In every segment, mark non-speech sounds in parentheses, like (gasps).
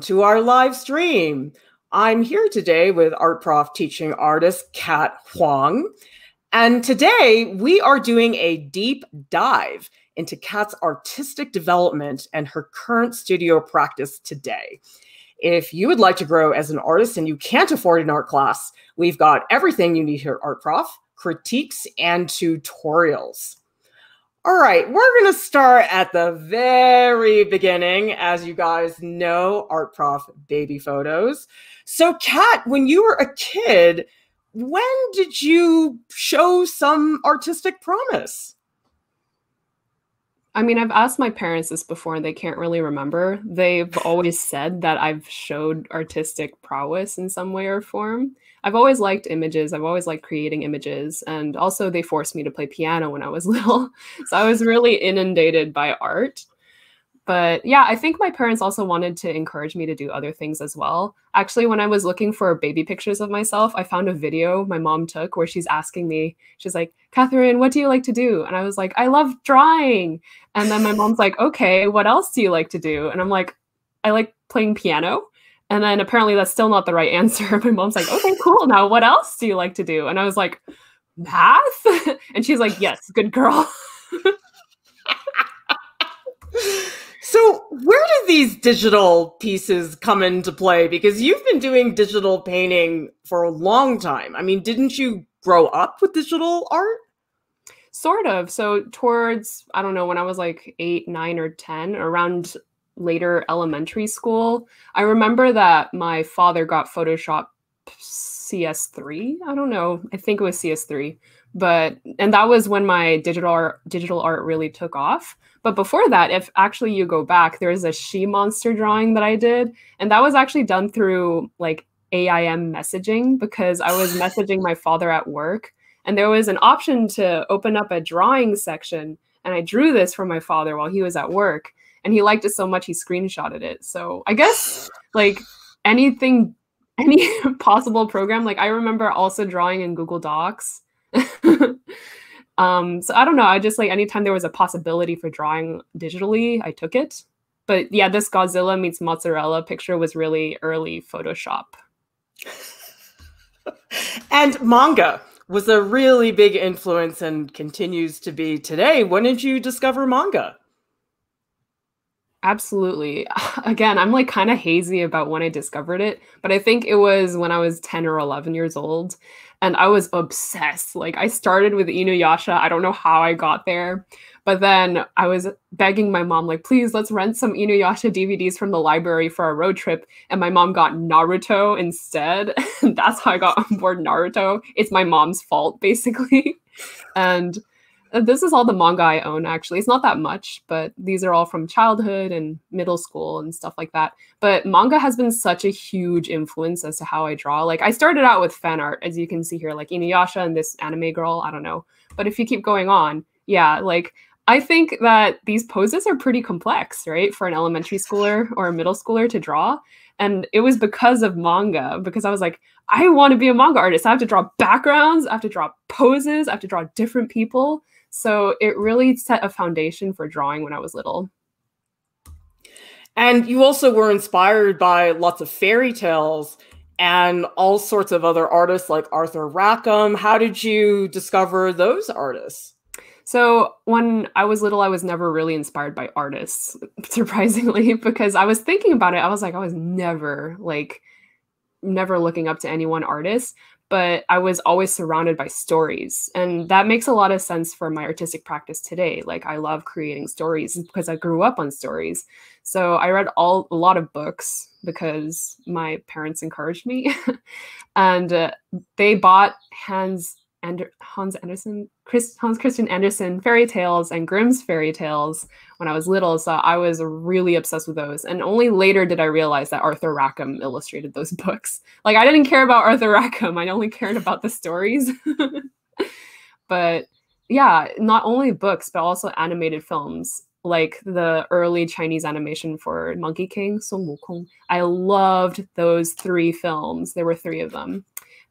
to our live stream. I'm here today with art prof teaching artist Cat Huang. And today we are doing a deep dive into Cat's artistic development and her current studio practice today. If you would like to grow as an artist and you can't afford an art class, we've got everything you need here at Art Prof critiques and tutorials. All right, we're going to start at the very beginning. As you guys know, Art Prof baby photos. So, Cat, when you were a kid, when did you show some artistic promise? I mean, I've asked my parents this before and they can't really remember. They've always said that I've showed artistic prowess in some way or form. I've always liked images. I've always liked creating images. And also, they forced me to play piano when I was (laughs) little. so I was really inundated by art. But yeah, I think my parents also wanted to encourage me to do other things as well. Actually, when I was looking for baby pictures of myself, I found a video my mom took where she's asking me, she's like, Catherine, what do you like to do? And I was like, I love drawing. And then my mom's like, okay, what else do you like to do? And I'm like, I like playing piano. And then apparently that's still not the right answer. (laughs) My mom's like, okay, cool. Now what else do you like to do? And I was like, math? (laughs) and she's like, yes, good girl. so where do these digital pieces come into play? Because you've been doing digital painting for a long time. I mean, didn't you grow up with digital art? Sort of. So towards, I don't know, when I was like eight, nine, or 10, around later elementary school, I remember that my father got Photoshop CS3. I don't know. I think it was CS3. But and that was when my digital art, digital art really took off. But before that, if actually you go back, there's a she monster drawing that I did, and that was actually done through like AIM messaging because I was messaging my father at work, and there was an option to open up a drawing section, and I drew this for my father while he was at work and he liked it so much he screenshotted it. So I guess like anything, (laughs) any possible program. Like I remember also drawing in Google Docs. (laughs) um, so I don't know. I just like anytime there was a possibility for drawing digitally, I took it. But yeah, this Godzilla meets mozzarella picture was really early Photoshop. (laughs) and manga was a really big influence and continues to be today. When did you discover manga? Absolutely. (laughs) Again, I'm like kind of hazy about when I discovered it, but I think it was when I was 10 or 11 years old and I was obsessed. Like I started with Inuyasha. I don't know how I got there, but then I was begging my mom like, "Please, let's rent some Inuyasha DVDs from the library for a road trip." And my mom got Naruto instead. (laughs) That's how I got on board Naruto. It's my mom's fault basically. (laughs) and Uh, this is all the manga I own, actually. It's not that much, but these are all from childhood and middle school and stuff like that. But manga has been such a huge influence as to how I draw. Like, I started out with fan art, as you can see here, like Inuyasha and this anime girl. I don't know. But if you keep going on, yeah, like, I think that these poses are pretty complex, right? For an elementary schooler or a middle schooler to draw. And it was because of manga, because I was like, I want to be a manga artist. I have to draw backgrounds, I have to draw poses, I have to draw different people. So it really set a foundation for drawing when I was little. And you also were inspired by lots of fairy tales and all sorts of other artists like Arthur Rackham. How did you discover those artists? So when I was little, I was never really inspired by artists, (laughs) surprisingly, (laughs) because I was thinking about it. I was like, I was never like, never looking up to any one artist but I was always surrounded by stories. And that makes a lot of sense for my artistic practice today. Like I love creating stories because I grew up on stories. So I read all a lot of books because my parents encouraged me. (laughs) and uh, they bought Hans and Hans Andersen, Chris, Hans Christian Andersen fairy tales and Grimm's fairy tales when I was little. So I was really obsessed with those. And only later did I realize that Arthur Rackham illustrated those (laughs) books. Like I didn't care about Arthur Rackham, I only cared about the stories. (laughs) but yeah, not only books, but also animated films like the early Chinese animation for Monkey King, Sun Wukong. I loved those three films. There were three of them.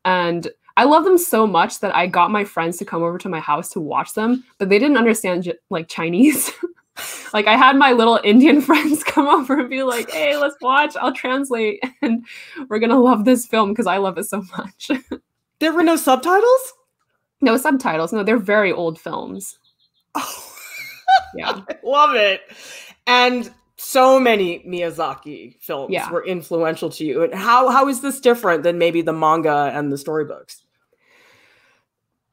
And I love them so much that I got my friends to come over to my house to watch them, but they didn't understand like Chinese. (laughs) like I had my little Indian (laughs) friends come over and be like, "Hey, let's watch. I'll translate, (laughs) and we're gonna love this film because I love it so much." there were no subtitles. No subtitles. No, they're very old films. Oh, yeah, I love it. And so many Miyazaki films yeah. were influential to you. And how how is this different than maybe the manga and the storybooks?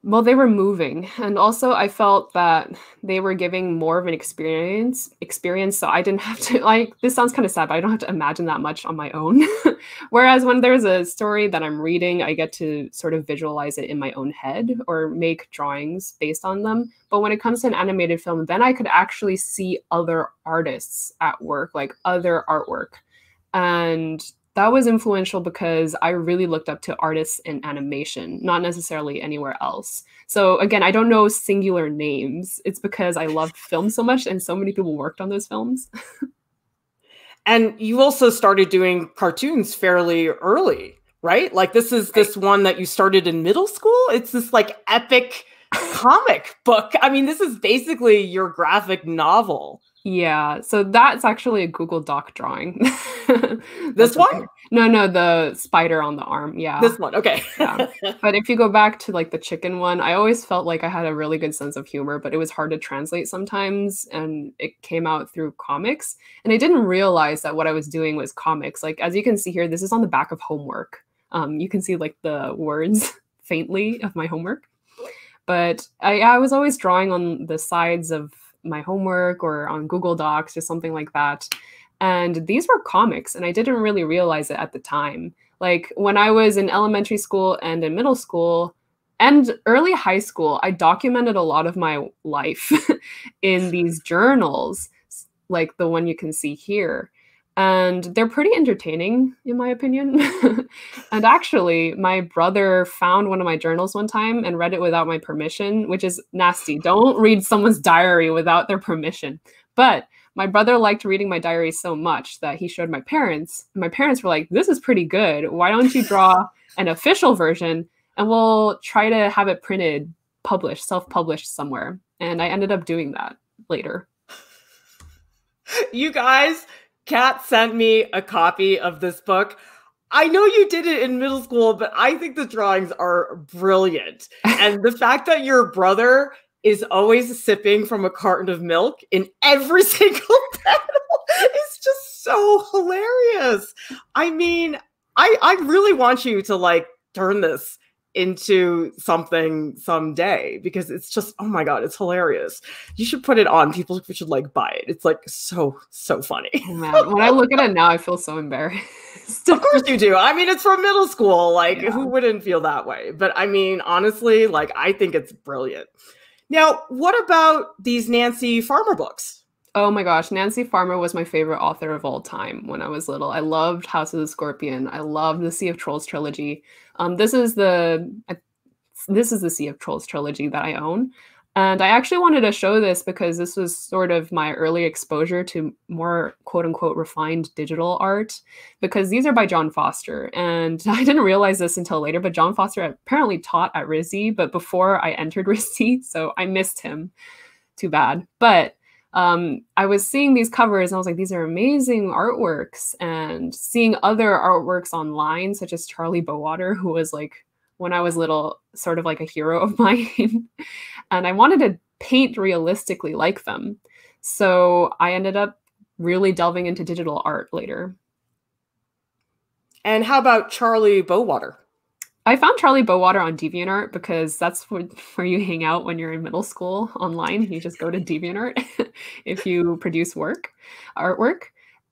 Well they were moving and also i felt that they were giving more of an experience experience so i didn't (laughs) have to like this sounds kind of sad but i don't have to imagine that much on my own. (laughs) Whereas when there's a story that i'm reading i get to sort of visualize it in my own head or make drawings based on them. But when it comes to an animated film then i could actually see other artists at work like other artwork. And that was influential because I really looked up to artists in animation, not necessarily anywhere else. So again, I don't know singular names. It's because I loved film so much and so many people worked on those films. (laughs) and you also started doing cartoons fairly early, right? Like this is this one that you started in middle school. It's this like epic (laughs) comic book. I mean, this is basically your graphic novel. Yeah, so that's actually a Google Doc drawing. (laughs) this one? No, no, the spider on the arm. Yeah. This one. Okay. yeah. (laughs) But if you go back to like the chicken one, I always felt like I had a really good sense of humor, but it was hard to translate sometimes and it came out through comics. And I didn't realize that what I was doing was comics. Like as you can see here, this is on the back of homework. Um, you can see like the words (laughs) faintly of my homework. But I, I was always drawing on the sides of my homework or on Google Docs or something like that. And these were comics, and I didn't really realize it at the time. Like when I was in elementary school and in middle school and early high school, I documented a lot of my life (laughs) in these journals, like the one you can see here and they're pretty entertaining in my opinion. (laughs) And actually my brother found one of my journals one time and read it without my permission which is nasty. Don't read someone's diary without their permission. But my brother liked reading my diary so much that he showed my parents. My parents were like this is pretty good. Why don't you draw an official version and we'll try to have it printed published self-published somewhere. And i ended up doing that later. You guys Cat sent me a copy of this book. I know you did it in middle school, but I think the drawings are brilliant. (laughs) and the fact that your brother is always sipping from a carton of milk in every (laughs) single panel is just so hilarious. I mean, I I really want you to like turn this into something someday because it's just oh my god it's hilarious. You should put it on. People should like buy it. It's like so so funny. Oh, when i look at it now i feel so embarrassed. Of course you do. I mean it's from middle school. Like yeah. who wouldn't feel that way? But i mean honestly like i think it's brilliant. Now what about these nancy farmer books? Oh my gosh, Nancy Farmer was my favorite author of all time when I was little. I loved House of the Scorpion. I loved the Sea of Trolls trilogy. Um, this is the this is the Sea of Trolls trilogy that I own. And I actually wanted to show this because this was sort of my early exposure to more quote unquote refined digital art because these are by John Foster. And (laughs) I didn't realize this until later, but John Foster apparently taught at RISD, but before I entered RISD, so I missed him. Too bad. But um, I was seeing these covers and I was like, these are amazing artworks. And seeing other artworks online, such as Charlie Bowater, who was like, when I was little, sort of like a hero of (laughs) mine. and I wanted to paint realistically like them. So I ended up really delving into digital art later. And how about Charlie Bowater? I found Charlie Bowater on DeviantArt because that's where, where you hang out when you're in middle school online. You just go to DeviantArt (laughs) if you produce work, artwork.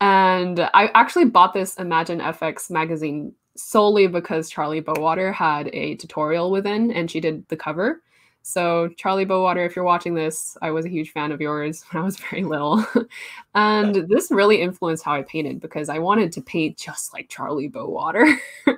And I actually bought this Imagine FX magazine solely because Charlie Bowater had a tutorial within and she did the cover. So, Charlie Bowater, if you're watching this, I was a huge fan of yours when I was very little. (laughs) and this really influenced how I painted because I wanted to paint just like Charlie Bowater. (laughs)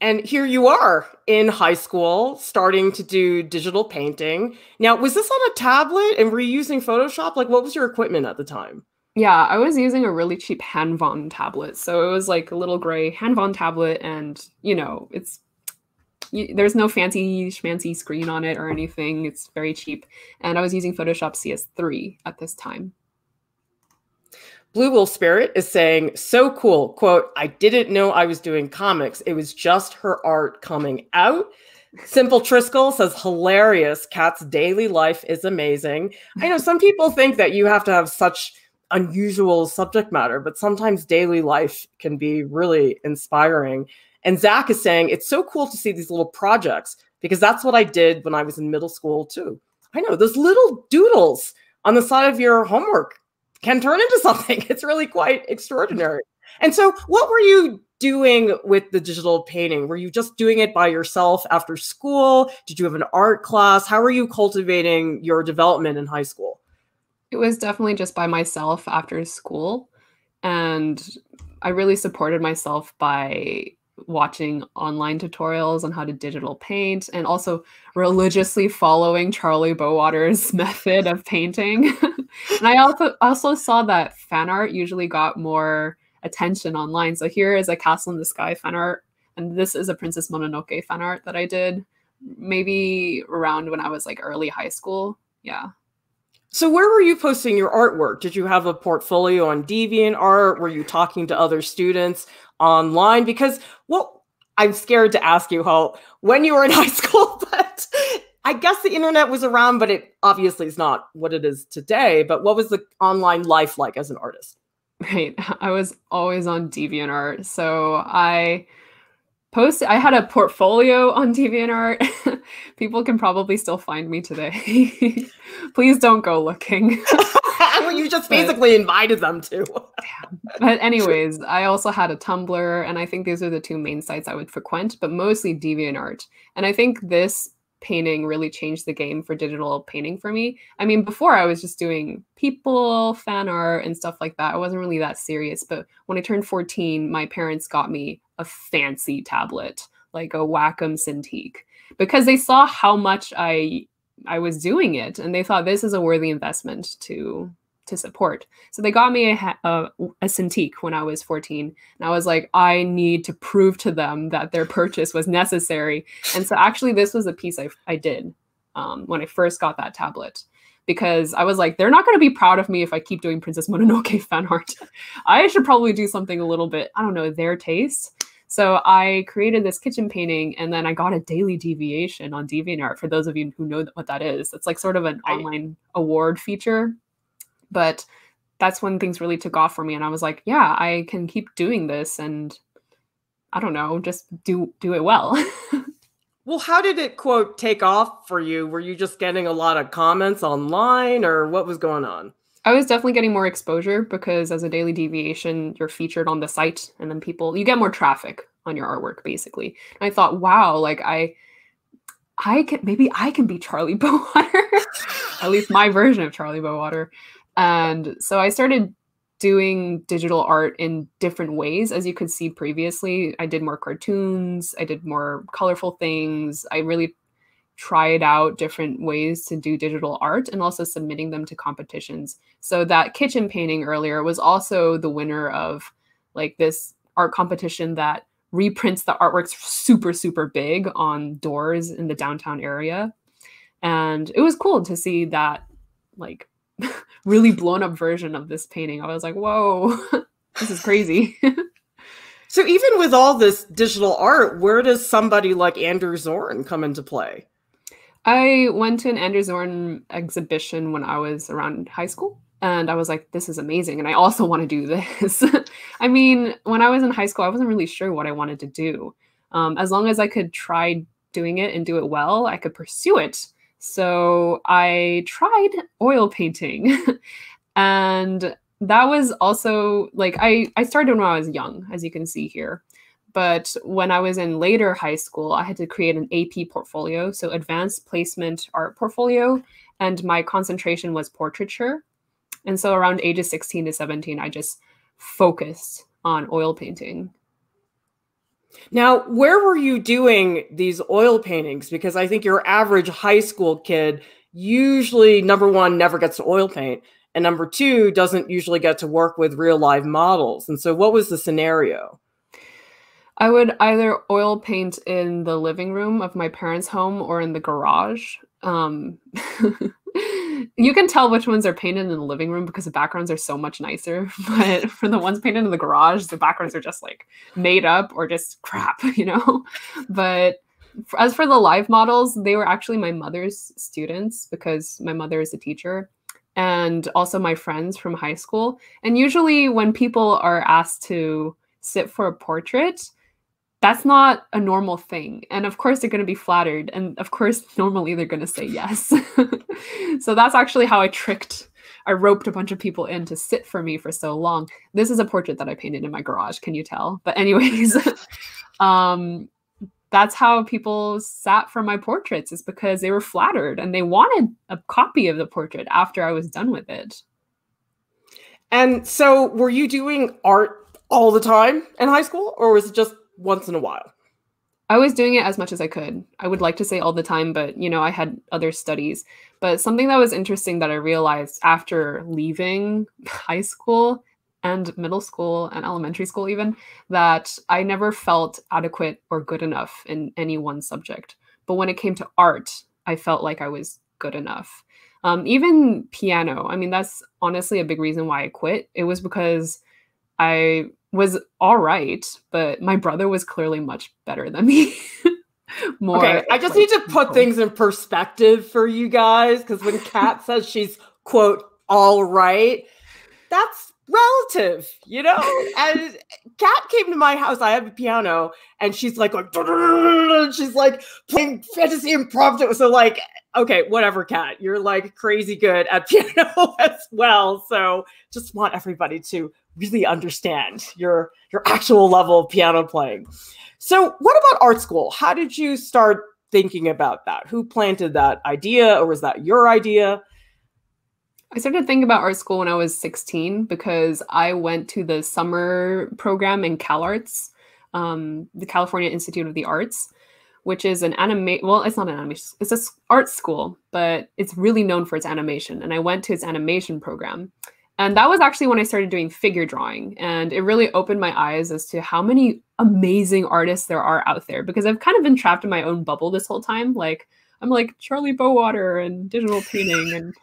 And here you are in high school starting to do digital painting. Now, was this on a tablet and were you using Photoshop? Like, what was your equipment at the time? Yeah, I was using a really cheap Hanvon tablet. So it was like a little gray Hanvon tablet, and you know, it's You, there's no fancy schmancy screen on it or anything. It's very cheap. And I was using Photoshop CS3 at this time. Blue Wolf Spirit is saying, so cool. Quote, I didn't know I was doing comics. It was just her art coming out. Simple Triskel says, hilarious. Cat's daily life is amazing. I know some people think that you have to have such unusual subject matter, but sometimes daily life can be really inspiring. And Zach is saying, it's so cool to see these little projects because that's what I did when I was in middle school too. I know those little doodles on the side of your homework can turn into something. (laughs) It's really quite extraordinary. And so, what were you doing with the digital painting? Were you just doing it by yourself after school? Did you have an art class? How were you cultivating your development in high school? It was definitely just by myself after school. And I really supported myself by watching online tutorials on how to digital paint and also religiously following Charlie Bowater's (laughs) method of painting. (laughs) and I also also saw that fan art usually got more attention online. So here is a Castle in the Sky fan art, and this is a Princess Mononoke fan art that I did maybe around when I was like early high school. Yeah. So where were you posting your artwork? Did you have a portfolio on DeviantArt? Were you talking to other students online? Because well, I'm scared to ask you how when you were in (laughs) high school, but I guess the internet was around, but it obviously is not what it is today. But what was the online life like as an artist? Right. (laughs) I was always on DeviantArt. So I posted, I had a portfolio on DeviantArt. (laughs) People can probably still find me today. (laughs) Please don't go looking. well, you just basically but, invited them to. but anyways, I also had a Tumblr, and I think these are the two main sites I would frequent, but mostly DeviantArt. And I think this painting really changed the game for digital painting for me. I mean, before I was just doing people, fan art, and stuff like that. I wasn't really that serious. But when I turned 14, my parents got me a fancy tablet, like a Wacom Cintiq, because they saw how much I I was doing it, and they thought this is a worthy investment to to support. So they got me a, a, a Cintiq when I was 14. And I was like, I need to prove to them that their purchase was necessary. And so actually, this was a piece I, I did um, when I first got that tablet. Because I was like, they're not going to be proud of me if I keep doing Princess Mononoke (laughs) fan art. I should probably do something a little bit, I don't know, their taste. So I created this kitchen painting and then I got a daily deviation on DeviantArt for those of you who know what that is. It's like sort of an online award feature but that's when things really took off for me and i was like yeah i can keep doing this and i don't know just do do it well. (laughs) Well how did it quote take off for you? Were you just getting a lot of comments online or what was going on? I was definitely getting more exposure because as a daily deviation you're featured on the site and then people you get more traffic on your artwork basically. And i thought wow like i I can maybe I can be Charlie (laughs) Bowater, at least my version of Charlie Bowater. And so I started doing digital art in different ways. As you could see previously, I did more cartoons, I did more colorful things. I really tried out different ways to do digital art and also submitting them to competitions. So that kitchen painting earlier was also the winner of like this art competition that reprints the artworks super super big on doors in the downtown area. And it was cool to see that like (laughs) really blown up version of this painting. I was like, whoa, (laughs) this is crazy. (laughs) so even with all this digital art, where does somebody like Anders Zorn come into play? I went to an Anders Zorn exhibition when I was around high school. And I was like, this is amazing. And I also want to do this. I mean, when I was in high school, I wasn't really sure what I wanted to do. Um, as long as I could try doing it and do it well, I could pursue it. So I tried oil painting (laughs) and that was also like I I started when I was young as you can see here. But when I was in later high school, I had to create an AP portfolio, so advanced placement art portfolio, and my concentration was portraiture. And so around ages 16 to 17, I just focused on oil painting now, where were you doing these oil paintings? Because I think your average high school kid usually, number one, never gets to oil paint, and number two, doesn't usually get to work with real live models. And so, what was the scenario? I would either oil paint in the living room of my parents' home or in the garage. Um, (laughs) you can tell which ones are painted in the living room because the backgrounds are so much nicer. (laughs) But for the ones painted in the garage, the backgrounds are just like made up or just crap, (laughs) you know? But as for the live models, they were actually my mother's students because my mother is a teacher and also my friends from high school. And usually, when people are asked to sit for a portrait, that's not a normal thing. And of course, they're going to be flattered. And of course, (laughs) normally they're going to say yes. (laughs) so that's actually how I tricked, I roped a bunch of people in to sit for me for so long. This is a portrait that I painted in my garage. Can you tell? But, anyways, (laughs) um, that's how people sat for my portraits, is because they were flattered and they wanted a copy of the portrait after I was done with it. And so, were you doing art all the time in high school, or was it just once in a while. I was doing it as much as I could. I would like to say all the time, but you know, I had other studies. But something that was interesting that I realized after leaving (laughs) high school and middle school and elementary school, even, that I never felt adequate or good enough in any one subject. But when it came to art, I felt like I was good enough. Um, even piano, I mean, that's honestly a big reason why I quit. It was because I was all right, but my brother was clearly much better than me. (laughs) More. Okay, I just like, need to put things in perspective for you guys because when Cat (laughs) says she's quote all right, that's relative, you know. and Cat came to my house. I have a piano, and she's like, like (laughs) she's like playing fantasy improv. So like, okay, whatever, Cat. You're like crazy good at piano as well. So just want everybody to really understand your your actual level of piano playing. So, what about art school? How did you start thinking about that? Who planted that idea, or was that your idea? I started thinking about art school when I was 16 because I went to the summer program in CalArts, um, the California Institute of the Arts, which is an anime. Well, it's not an animation; it's an art school, but it's really known for its animation. And I went to its animation program, and that was actually when I started doing figure drawing. And it really opened my eyes as to how many amazing artists there are out there because I've kind of been trapped in my own bubble this whole time. Like, I'm like Charlie Bowater and digital painting and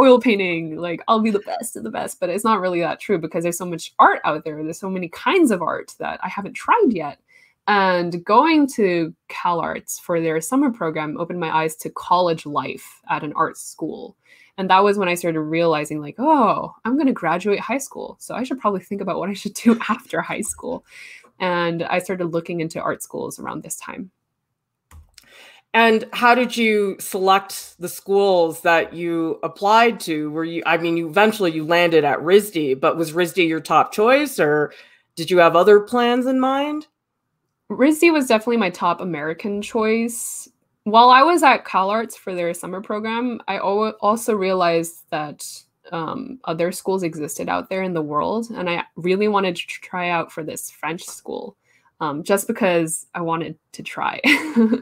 oil painting. Like, I'll be the best of the best. But it's not really that true because there's so much art out there. There's so many kinds of art that I haven't tried yet. And going to CalArts for their summer program opened my eyes to college life at an art school and that was when i started realizing like oh i'm going to graduate high school so i should probably think about what i should do (laughs) after high school. And i started looking into art schools around this time. And how did you select the schools that you applied to? Were you i mean you eventually you landed at risd but was risd your top choice or did you have other plans in mind? Risd was definitely my top american choice while I was at CalArts for their summer program, I also realized that um, other schools existed out there in the world, and I really wanted to try out for this French school, um, just because I wanted to try.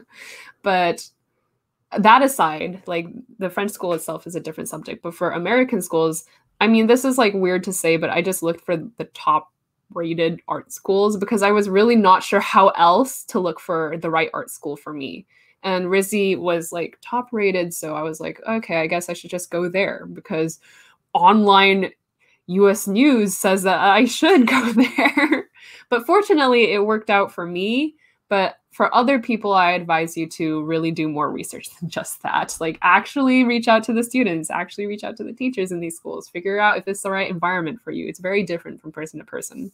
(laughs) but that aside, like the French school itself is a different subject. But for American schools, I mean, this is like weird to say, but I just looked for the top rated art schools because I was really not sure how else to look for the right art school for me and RISD was like top rated. So I was like, okay, I guess I should just go there because online US news says that I (laughs) should go there. but fortunately, it worked out for me. But for other people, I advise you to really do more research than just that. Like, actually reach out to the students, actually reach out to the teachers in these schools, figure out if it's the right environment for you. It's very different from person to person.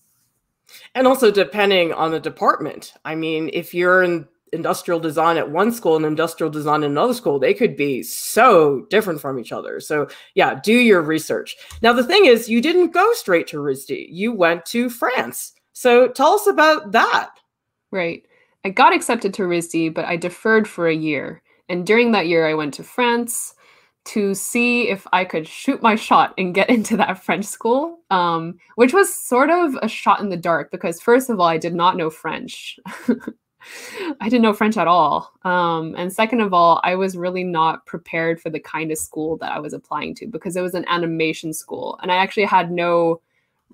And also depending on the department. I mean, if you're in industrial design at one school and industrial design in another school, they could be so different from each other. So, yeah, do your research. Now, the thing is, you didn't go straight to RISD, you went to France. So, tell us about that. Right. I got accepted to RISD, but I deferred for a year. And during that year, I went to France to see if I could shoot my shot and get (laughs) into that French school, um, which was sort of a shot in the dark because, first of all, I did not know French. (laughs) I didn't know French at all. Um, and second of all, I was really not prepared for the kind of school that I was applying to because it was an animation school. And I actually had no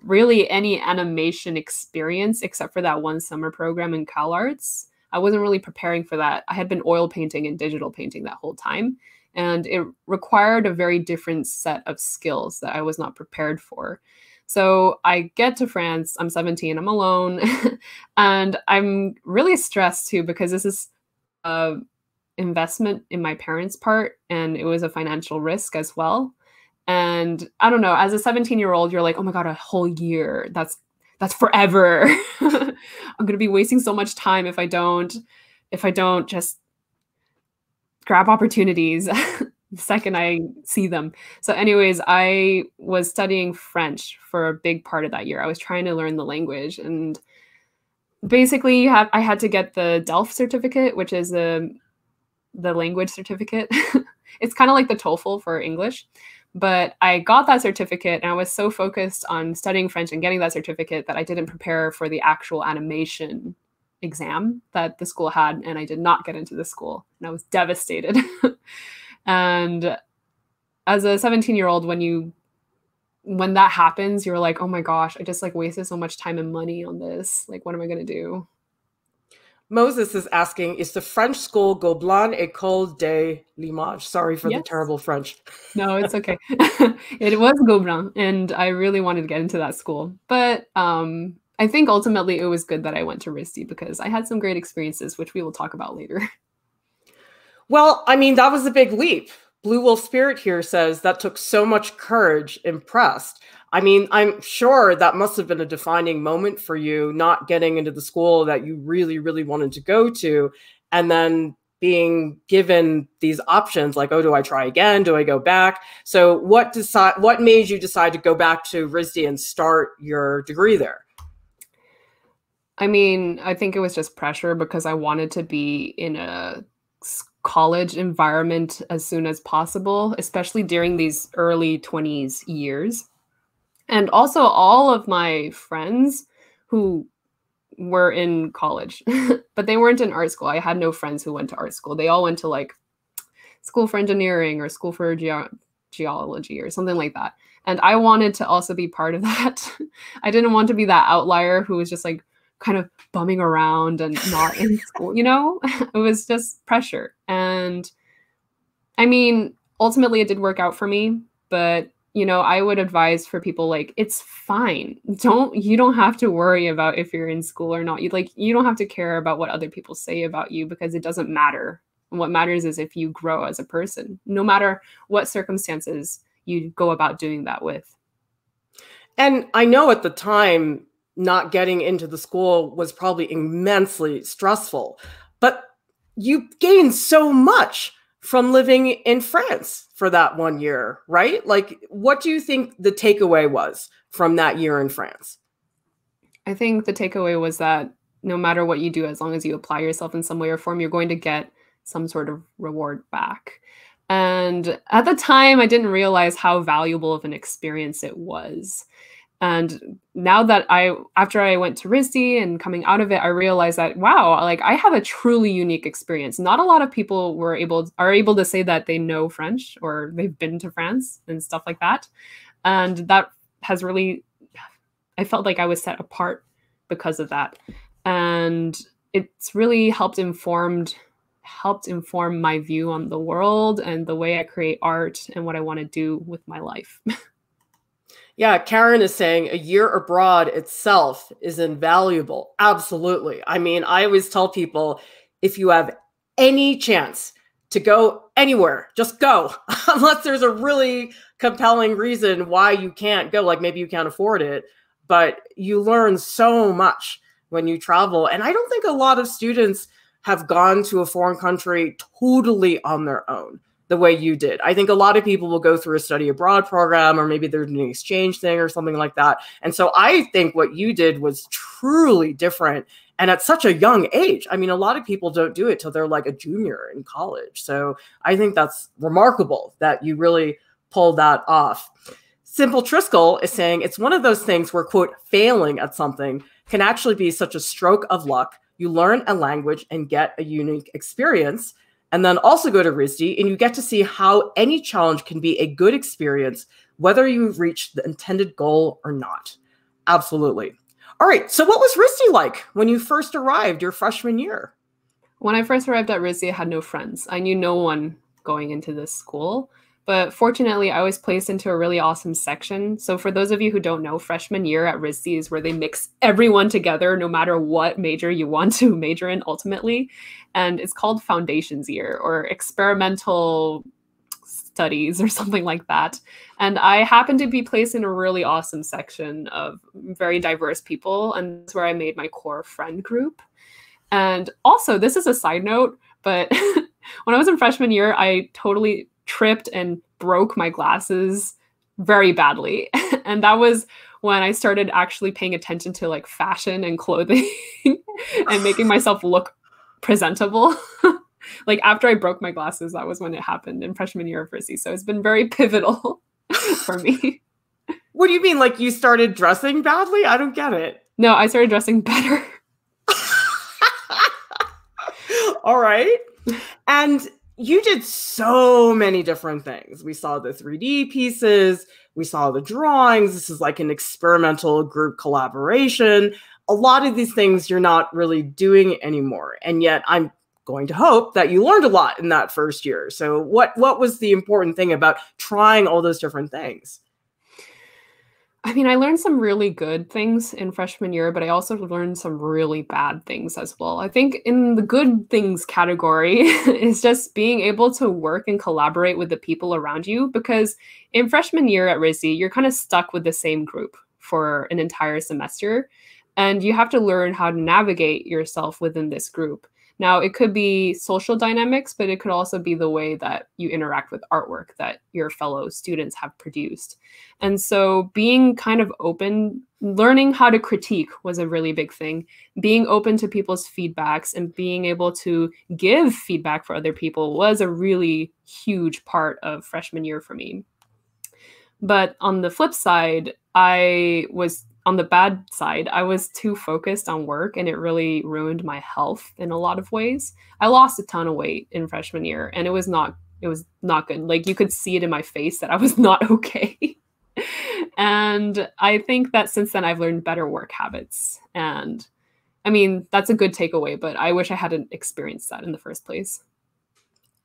really any animation experience except for that one summer program in Cal Arts. I wasn't really preparing for that. I had been oil painting and digital painting that whole time, and it required a very different set of skills that I was not prepared for. So I get to France, I'm 17, I'm alone, (laughs) and I'm really stressed too because this is a investment in my parents' part and it was a financial risk as well. And I don't know, as a 17 year old, you're like, oh my God, a whole year. That's that's forever. (laughs) I'm gonna be wasting so much time if I don't, if I don't just grab opportunities (laughs) the second I see them. So, anyways, I was studying French for a big part of that year. I was trying to learn the language and basically you have, I had to get the DELF certificate, which is the the language certificate. (laughs) it's kind of like the TOEFL for English. But I got that certificate and I was so focused on studying French and getting that certificate that I didn't prepare for the actual animation exam that the school had. And I did not get into the school. And I was devastated. (laughs) and as a 17 year old, when you when that happens, you're like, oh my gosh, I just like wasted so much time and money on this. Like, what am I gonna do? Moses is asking, is the French school Gobelins École de Limoges? Sorry for yes. the terrible French. (laughs) no, it's okay. (laughs) it was Gobelins, and I really wanted to get into that school. But um, I think ultimately it was good that I went to RISD because I had some great experiences, which we will talk about later. (laughs) Well, I mean, that was a big leap. Blue Wolf Spirit here says that took so much courage, impressed. I mean, I'm sure that must have been a defining moment for you, not getting into the school that you really, really wanted to go to, and then being given these options like, oh, do I try again? Do I go back? So, what decide? What made you decide to go back to RISD and start your degree there? I mean, I think it was just pressure because I wanted to be in a college environment as soon as possible, especially during these early 20s years. And also, all of my friends who were in college, (laughs) but they weren't in art school. I had no friends who went to art school. They all went to like school for engineering or school for ge- geology or something like that. And I wanted to also be part of (laughs) that. I didn't want to be that outlier who was just like kind of bumming around and not in (laughs) school, you know? (laughs) it was just pressure. And I mean, ultimately it did work out for me, but you know, I would advise for people like it's fine. Don't you don't have to worry about if you're in school or not. You like you don't have to care about what other people say about you because it doesn't matter. what matters is if you grow as a person, no matter what circumstances you go about doing that with. And I know at the time not getting into the school was probably immensely stressful, but you gained so much from living in France for that one year, right? Like, what do you think the takeaway was from that year in France? I think the takeaway was that no matter what you do, as long as you apply yourself in some way or form, you're going to get some sort of reward back. And at the time, I didn't realize how valuable of an experience it was. And now that I, after I went to RISD and coming out of it, I realized that wow, like I have a truly unique experience. Not a lot of people were able are able to say that they know French or they've been to France and stuff like that, and that has really, I felt like I was set apart because of that, and it's really helped informed helped inform my view on the world and the way I create art and what I want to do with my life. (laughs) Yeah, Karen is saying a year abroad itself is invaluable. Absolutely. I mean, I always tell people if you have any chance to go anywhere, just go, (laughs) unless there's a really compelling reason why you can't go. Like maybe you can't afford it, but you learn so much when you travel. And I don't think a lot of students have gone to a foreign country totally on their own the way you did. I think a lot of people will go through a study abroad program or maybe doing an exchange thing or something like that. And so I think what you did was truly different and at such a young age. I mean, a lot of people don't do it till they're like a junior in college. So I think that's remarkable that you really pulled that off. Simple Triskel is saying it's one of those things where, quote, failing at something can actually be such a stroke of luck. You learn a language and get a unique experience and then also go to RISD, and you get to see how any challenge can be a good experience, whether you've reached the intended goal or not. Absolutely. All right. So, what was RISD like when you first arrived your freshman year? When I first arrived at RISD, I had no friends. I knew no one going into this school. But fortunately, I was placed into a really awesome section. So, for those of you who don't know, freshman year at RISD is where they mix everyone together, no matter what major you want to (laughs) major in ultimately. And it's called Foundations Year or Experimental Studies or (laughs) something like that. And I happened to be placed in a really awesome section of very diverse people. And that's where I made my core friend group. And also, this is a side note, but (laughs) when I was in freshman year, I totally tripped and broke my glasses very badly. (laughs) and that was when I started actually paying attention to like fashion and clothing (laughs) and making myself look presentable. (laughs) like after I broke my glasses, that was when it happened in freshman year of RISD. So it's been very pivotal for me. What do you mean? Like you started dressing badly? I don't get it. No, I started dressing better. All right. And you did so many different things. We saw the 3D pieces, we saw the drawings. This is like an experimental group collaboration. A lot of these things you're not really doing anymore. And yet I'm going to hope that you learned a lot in that first year. So what what was the important thing about trying all those different things? I mean, I learned some really good things in freshman year, but I also learned some really bad things as well. I think in the good things category (laughs) is just being able to work and collaborate with the people around you because in freshman year at RISD, you're kind of stuck with the same group for an entire semester and you have to learn how to navigate yourself within this group. Now, it could be social dynamics, but it could also be the way that you interact with artwork that your fellow students have produced. And so, being kind of open, learning how to critique was a really big thing. Being open to people's feedbacks and being able to give feedback for other people was a really huge part of freshman year for me. But on the flip side, I was on the bad side, I was too focused on work and it really ruined my health in a lot of ways. I lost a ton of weight in freshman year and it was not it was not good. Like you could see it in my face that I was (laughs) not okay. and I think that since then I've learned better work habits and I mean, that's a good takeaway, but I wish I hadn't experienced that in the first place.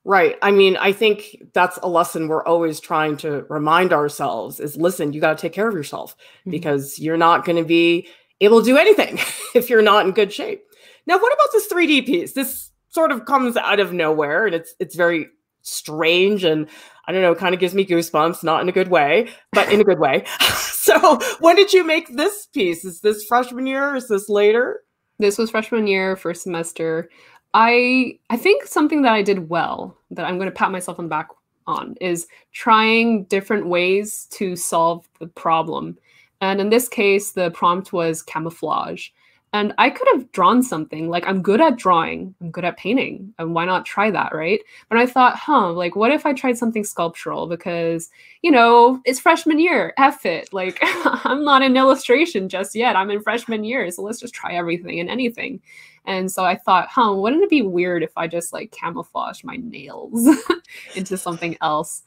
Right. I mean, I think that's a lesson we're always trying to remind ourselves is listen, you got to take care of yourself mm-hmm. because you're not going to be able to do anything (laughs) if you're not in good shape. Now, what about this 3D piece? This sort of comes out of nowhere and it's it's very strange and I don't know, it kind of gives me goosebumps, not in a good way, but in a good way. (laughs) so, when did you make this piece? Is this freshman year? Is this later? This was freshman year, first semester. I I think something that I did well that I'm going to pat myself on the back on is trying different ways to solve the problem. And in this case, the prompt was camouflage. And I could have drawn something like I'm good at drawing, I'm good at painting, and why not try that, right? But I thought, huh, like what if I tried something sculptural because, you know, it's freshman year, F it. Like (laughs) I'm not in illustration just yet. I'm in freshman year, so let's just try everything and anything. And so I thought, huh, wouldn't it be weird if I just like camouflage my nails (laughs) into something else?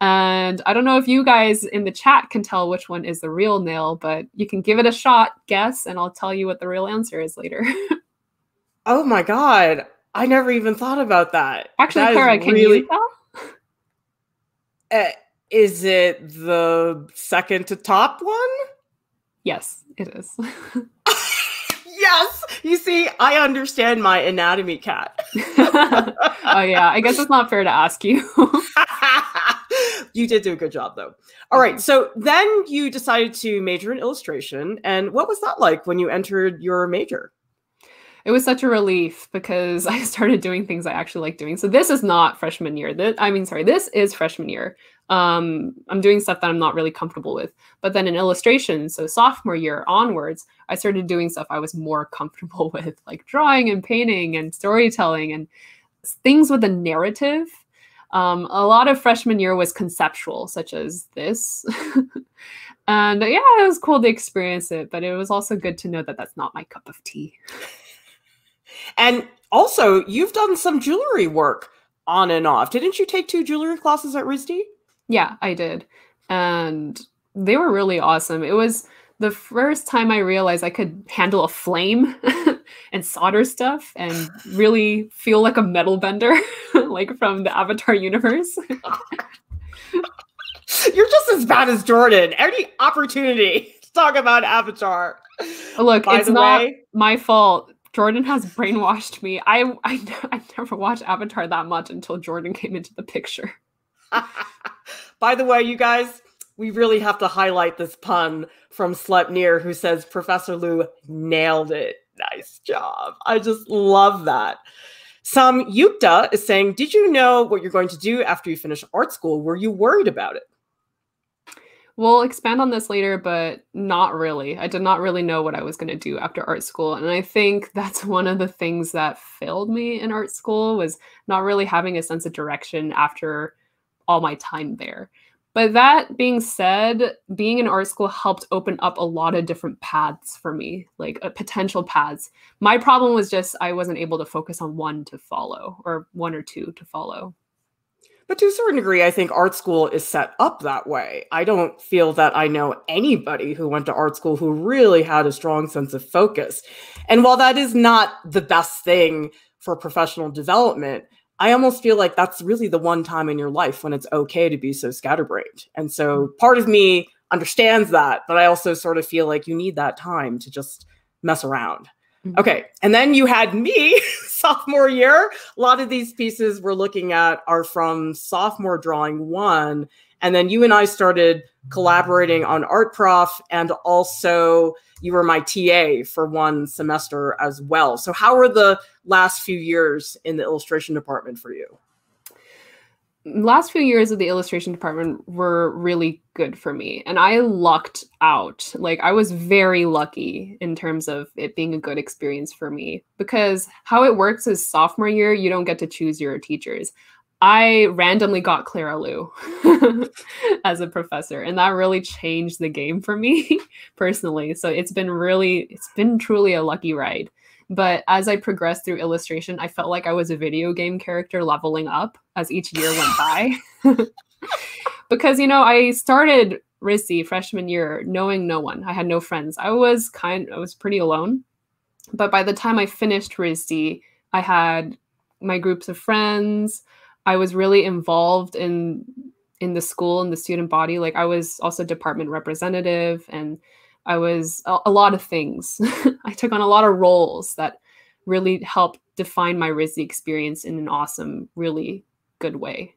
And I don't know if you guys in the chat can tell which one is the real nail, but you can give it a shot, guess, and I'll tell you what the real answer is later. (laughs) oh my god. I never even thought about that. Actually, that can really... you tell? Uh, is it the second to top one? Yes, it is. (laughs) yes. You see, I understand my anatomy cat. (laughs) oh yeah, I guess it's not fair to ask you. (laughs) you did do a good job though. All right, so then you decided to major in illustration and what was that like when you entered your major? it was such a relief because (laughs) I started doing things I actually like doing. So this is not freshman year. This, I mean, sorry, this is freshman year. Um, I'm doing stuff that I'm not really comfortable with. But then in illustration, so sophomore year onwards, I started doing stuff I was more comfortable (laughs) with, like drawing and painting and storytelling and things with a narrative. Um, a lot of freshman year was conceptual, such as this. (laughs) and yeah, it was cool to experience it, but it was also good to know that that's not my cup of tea. (laughs) And also, you've done some jewelry work on and off. Didn't you take two jewelry classes at RISD? Yeah, I did. And they were really awesome. It was the first time I realized I could handle a flame (laughs) and solder stuff and really feel like a metal bender, (laughs) like from the Avatar universe. (laughs) You're just as bad as Jordan. Any opportunity to talk about Avatar. Look, By it's not way, my fault. Jordan has brainwashed me. I, I I never watched Avatar that much until Jordan came into the picture. By the way, you guys, we really have to highlight this pun from Slepnear, who says Professor Lieu nailed it. Nice job. I just love that. Some Yukta is saying, Did you know what you're going to do after you finish art school? Were you worried about it? We'll expand on this later, but not really. I did not really know what I was going to do after art school. And I think (laughs) that's one of the things that failed me in art school was not really having a sense of direction after all my time there. But that being said, being in art school helped open up a lot of different paths for me, like uh, potential paths. My problem was just I wasn't able to focus on one to follow or one or two to follow. But to a certain degree, I think art school is set up that way. I don't feel that I know anybody who went to art school who really had a strong sense of focus. And while that is not the best thing for professional development, I almost feel like that's really the one time in your life when it's okay to be so scatterbrained. And so part of me understands that, but I also sort of feel like you need that time to just mess around. Mm-hmm. Okay. And then you had me (laughs) sophomore year. A lot of these pieces we're looking at are from sophomore drawing one. And then you and I started collaborating on Art Prof, and also you were my TA for one semester as well. So, how are the last few years in the illustration department for you? last few years of the illustration department were really good for me and i lucked out. Like i was very lucky in terms of it being a good experience for me because how it works is sophomore year you don't get to choose your teachers. I randomly got clara lieu (laughs) as a professor and that really changed the game for me (laughs) personally. So it's been really it's been truly a lucky ride but as I progressed through illustration, I felt like I was a video game character leveling up as each year went by. (laughs) because, you know, I started RISD freshman year knowing no one. I had no friends. I was kind I was pretty alone. But by the time I finished RISD, I had my groups of friends. I was really involved in in the school and the student body. Like I was also department representative and I was a, a lot of things. (laughs) I took on a lot of roles that really helped define my RISD experience in an awesome, really good way.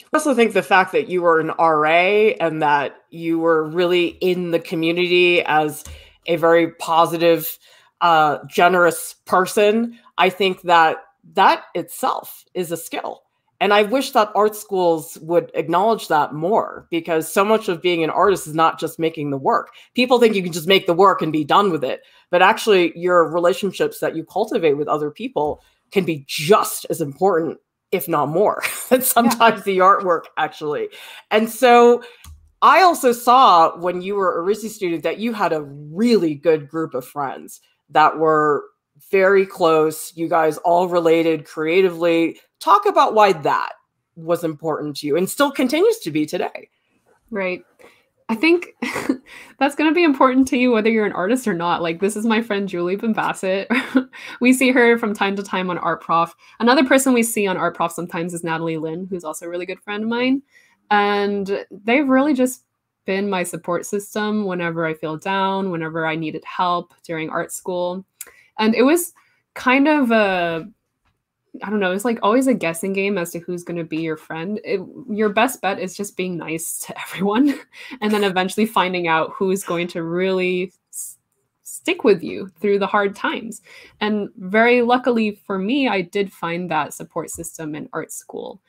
I also think the fact that you were an RA and that you were really in the community as a very positive, uh, generous person, I think that that itself is a skill. And I wish that art schools would acknowledge that more because so much of being an artist is not just making the work. People think you can just make the work and be done with it. But actually, your relationships that you cultivate with other people can be just as important, if not more, (laughs) than sometimes yeah. the artwork, actually. And so I also saw when you were a RISD student that you had a really good group of friends that were very close. You guys all related creatively. Talk about why that was important to you and still continues to be today. Right. I think (laughs) that's going to be important to you whether you're an artist or not. Like, this is my friend Julie Bassett. (laughs) we see her from time to time on Art Prof. Another person we see on Art Prof sometimes is Natalie Lynn, who's also a really good friend of mine. And they've really just been my support system whenever I feel down, whenever I needed help during art school and it was kind of a I don't know, it's like always a guessing game as to who's going to be your friend. It, your best bet is just being nice (laughs) to everyone and then eventually finding out who's going to really s- stick with you through the hard times. And very luckily for me, I did find that support system in art school.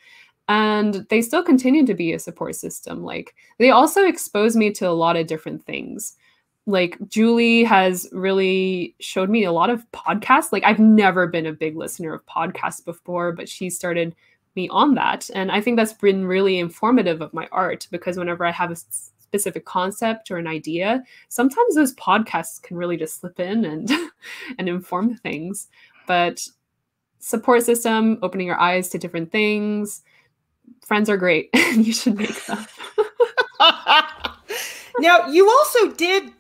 And they still continue to be a support system. Like they also exposed me to a lot of different things like Julie has really showed me a lot of podcasts. Like I've never been a big listener of podcasts before, but she started me on that. And I think that's been really informative of my art because whenever I have a specific concept or an idea, sometimes those podcasts can really just slip in and (laughs) and inform things. But support system, opening your eyes to different things, friends are great. (laughs) you should make them. (laughs) now, you also did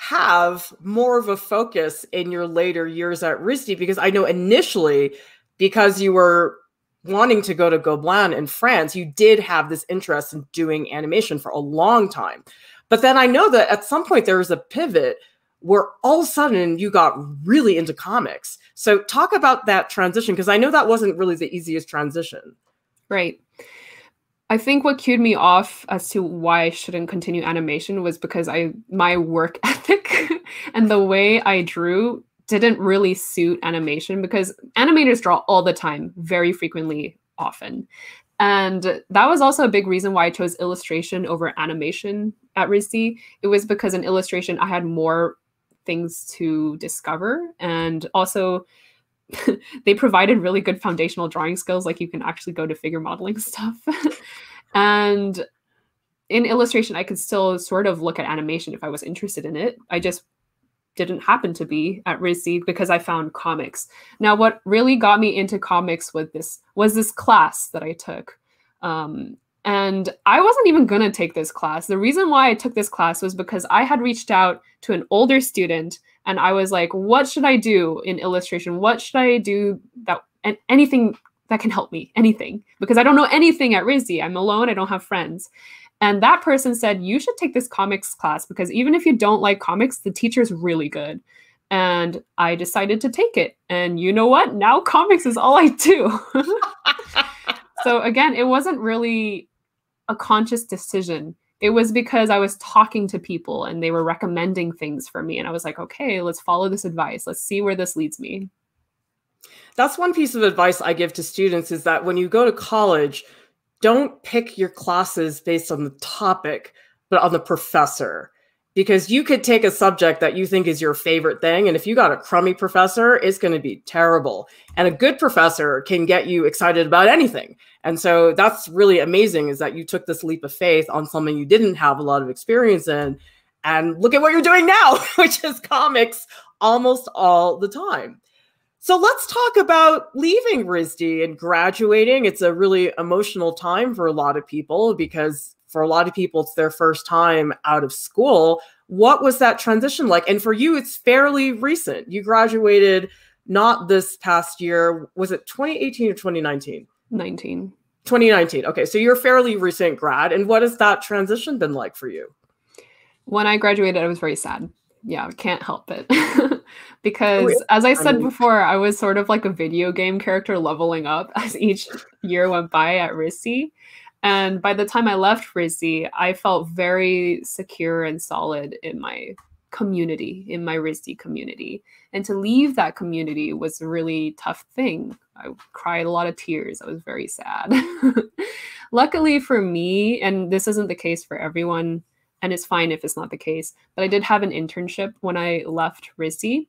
have more of a focus in your later years at RISD? Because I know initially, because you were wanting to go to Gobelins in France, you did have this interest in doing animation for a long time. But then I know that at some point there was a pivot where all of a sudden you got really into comics. So talk about that transition because I know that wasn't really the easiest transition. Right. I think what cued me off as to why I shouldn't continue animation was because I my work (laughs) ethic and the way I drew didn't really suit animation because animators draw all the time, very frequently, often. And that was also a big reason why I chose illustration over animation at RISD. It was because in illustration, I had more things to discover. And also, (laughs) they provided really good foundational drawing skills. Like you can actually go to figure modeling (laughs) stuff. and in illustration, I could still sort of look at animation if I was interested in it. I just didn't happen to be at RISD because I found comics. Now, what really got me into comics was this was this class that I took. Um, and I wasn't even going to take this class. The reason why I took this class was because I had reached out to an older student and I was like, what should I do in illustration? What should I do that and anything that can help me, anything, because I don't know anything at RISD. I'm alone, I don't have friends. And that person said, You should take this comics class because even if you don't like comics, the teacher's really good. And I decided to take it. And you know what? Now comics is all I do. (laughs) so again, it wasn't really a conscious decision. It was because I was talking to people and they were recommending things for me. And I was like, okay, let's follow this advice. Let's see where this leads me. That's one piece of advice I give to students is that when you go to college, don't pick your classes based on the topic, but on the professor. Because you could take a subject that you think is your favorite thing, and if you got a crummy professor, it's going to be terrible. And a good professor can get you excited about anything. And so that's really amazing is that you took this leap of faith on something you didn't have a lot of experience in. And look at what you're doing now, (laughs) which is comics almost all the time. So let's talk about leaving RISD and graduating. It's a really emotional time for a lot of people because for a lot of people, it's their first time out of school. What was that transition like? And for you, it's fairly recent. You graduated not this past year. Was it 2018 or 2019? 19. 2019. Okay. So you're a fairly recent grad. And what has that transition been like for you? When I graduated, I was very sad. Yeah, can't help it. (laughs) Oh, because as I said before, I was sort of like a video game character leveling up (laughs) as each year went by at RISD. And by the time I left RISD, I felt very secure and solid in my community, in my RISD community. And to leave that community was a really tough thing. I cried a lot of tears. I was very sad. (laughs) Luckily for me, and this isn't the case for everyone, and it's fine if it's not the case, but I did have an internship when I left RISD.